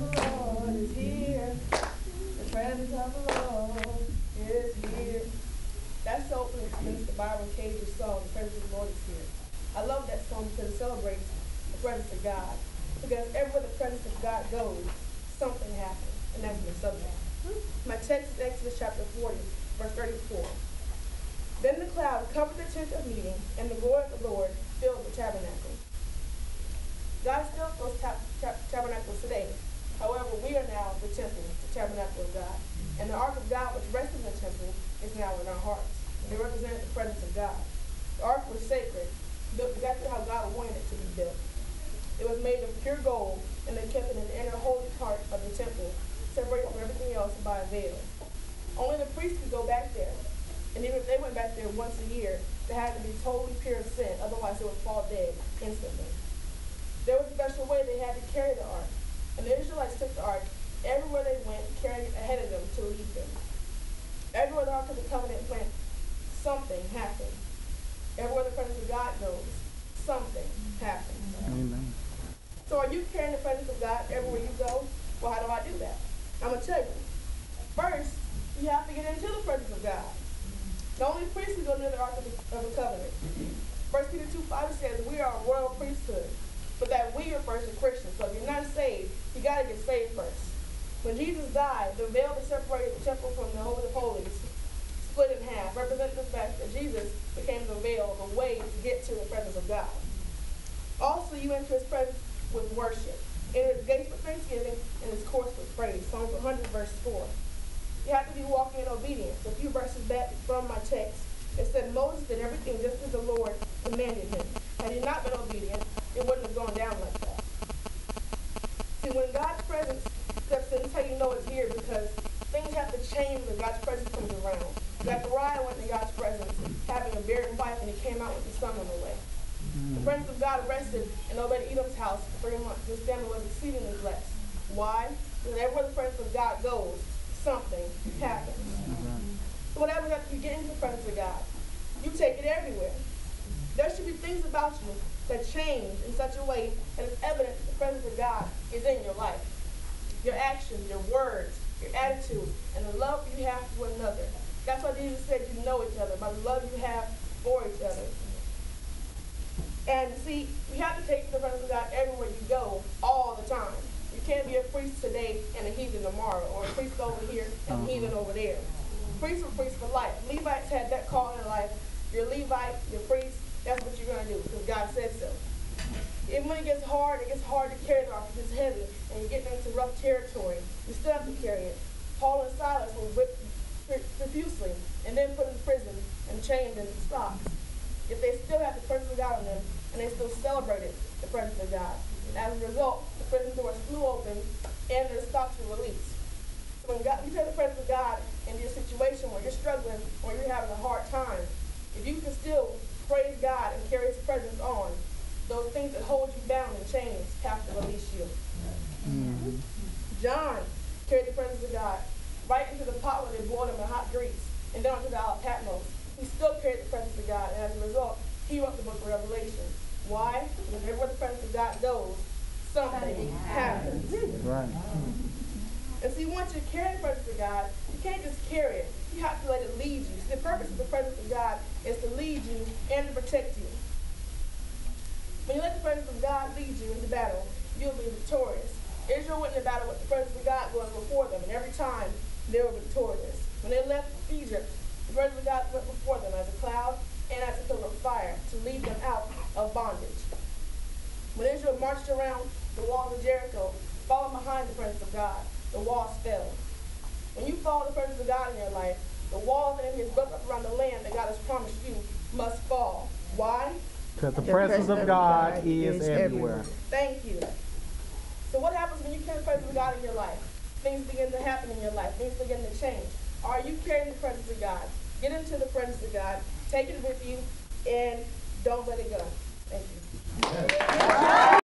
The presence of the Lord is here. That song is Minister Byron Cage's song, The Presence of the Lord is Here. I love that song because it celebrates the presence of God. Because everywhere the presence of God goes, something happens. And that's the subject. My text is Exodus chapter 40, verse 34. Then the cloud covered the tent of meeting, and the glory of the Lord filled the tabernacle. God still those tabernacles today. However, we are now the temple, the tabernacle of God. And the ark of God, which rests in the temple, is now in our hearts. It represents the presence of God. The ark was sacred, built exactly how God wanted it to be built. It was made of pure gold, and they kept it in the inner holy part of the temple, separated from everything else by a veil. Only the priests could go back there. And even if they went back there once a year, they had to be totally pure of sin, otherwise they would fall dead instantly. There was a special way they had to carry the ark. And the Israelites took the ark everywhere they went, carrying it ahead of them to lead them. Everywhere the ark of the covenant went, something happened. Everywhere the presence of God goes, something happens. Amen. So are you carrying the presence of God everywhere you go? Well, how do I do that? I'm going to tell you. First, you have to get into the presence of God. The only priest can go near the Ark of the, of the Covenant. First Peter 2 5 says, We are a royal priesthood, but that we are first a Christian. So if you're not saved, you got to get saved first. When Jesus died, the veil that separated the temple from the Holy of Holies split in half, representing the fact that Jesus became the veil, the way to get to the presence of God. Also, you enter his presence with worship. In his gates with thanksgiving and his courts with praise. Psalms 100, verse 4. You have to be walking in obedience. A few verses back from my text, it said Moses did everything just as the Lord commanded him. Had he not been obedient, it wouldn't have gone down like that. See, when God's presence steps in, that's how you know it's here because things have to change when God's presence comes around. Zechariah went to God's presence having a barren wife and he came out with the son on the way. The mm. presence of God rested in Obed Edom's house for three months. His family was exceedingly blessed. Why? Because everywhere the presence of God goes, something happens. Mm-hmm. So what happens after you get into the presence of God? You take it everywhere. There should be things about you that change in such a way that it's evident the presence of God is in your life. Your actions, your words, your attitude, and the love you have for one another. That's why Jesus said you know each other, by the love you have for each other. And see, you have to take the presence of God everywhere you go, all the time. You can't be a priest today and a heathen tomorrow, or a priest over here and a uh-huh. heathen over there. Priests were priests for life. Levites had that call in life. You're a Levite, you're a priest, that's what you're going to do, because God said so. Even when it gets hard, it gets hard to carry the ark because it's heavy, and you get into rough territory, you still have to carry it. Paul and Silas were whipped profusely, and then put in prison and chained in stocks. If they still had the presence of God on them, and they still celebrated the presence of God. And as a result, the prison doors flew open and the stocks were released. So when God, you take the presence of God in your situation where you're struggling or you're having a hard time, if you can still praise God and carry his presence on, those things that hold you bound in chains have to release you. Mm-hmm. John carried the presence of God right into the pot where they boiled him in hot grease and down to the Isle of Patmos. He still carried the presence of God, and as a result, he wrote the book of Revelation. Why? Because everywhere the presence of God goes, something happens. Right. And see, once you carry the presence of God, you can't just carry it. You have to let it lead you. Purpose of the presence of God is to lead you and to protect you. When you let the presence of God lead you into battle, you'll be victorious. Israel went into battle with the presence of God going before them, and every time they were victorious. When they left Egypt, the presence of God went before them as a cloud and as a pillar of fire to lead them out of bondage. When Israel marched around the walls of Jericho, following behind the presence of God, the walls fell. When you follow the presence of God in your life, the walls that He has built up around the land that God has promised you must fall. Why? Because the presence of God is everywhere. Thank you. So what happens when you carry the presence of God in your life? Things begin to happen in your life. Things begin to change. Are you carrying the presence of God? Get into the presence of God. Take it with you and don't let it go. Thank you.